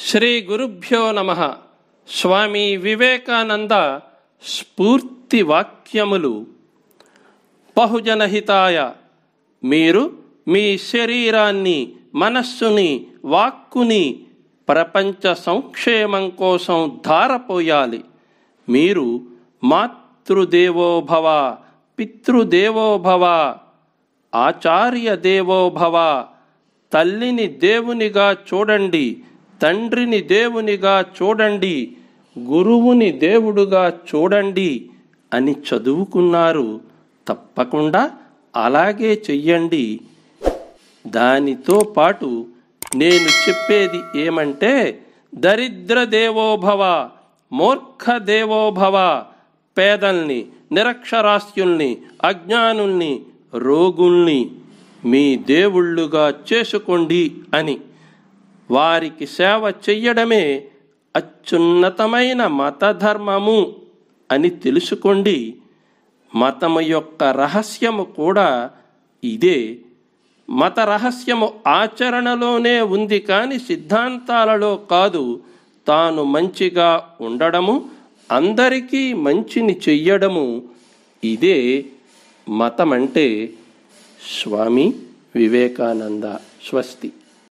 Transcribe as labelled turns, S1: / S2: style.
S1: శ్రీ గురుభ్యో నమ. స్వామి వివేకానంద స్ఫూర్తి వాక్యములు. బహుజనహితాయ మీరు మీ శరీరాన్ని మనస్సుని వాక్కుని ప్రపంచ సంక్షేమం కోసం ధారపోయాలి. మీరు మాతృదేవోభవ పితృదేవోభవ ఆచార్య దేవోభవ తల్లిని దేవునిగా చూడండి తండ్రిని దేవునిగా చూడండి గురువుని దేవుడుగా చూడండి అని చదువుకున్నారు. తప్పకుండా అలాగే చెయ్యండి. దానితో పాటు నేను చెప్పేది ఏమంటే దరిద్ర దేవోభవ మూర్ఖ దేవోభవ పేదల్ని నిరక్షరాస్యుల్ని అజ్ఞానుల్ని రోగుల్ని మీ దేవుళ్ళుగా చేసుకోండి అని వారికి సేవ చెయ్యడమే అత్యున్నతమైన మతధర్మము అని తెలుసుకోండి. మతము యొక్క రహస్యము కూడా ఇదే. మత రహస్యము ఆచరణలోనే ఉంది కానీ సిద్ధాంతాలలో కాదు. తాను మంచిగా ఉండడము అందరికీ మంచిని చెయ్యడము ఇదే మతం అంటే స్వామి వివేకానంద స్వస్తి.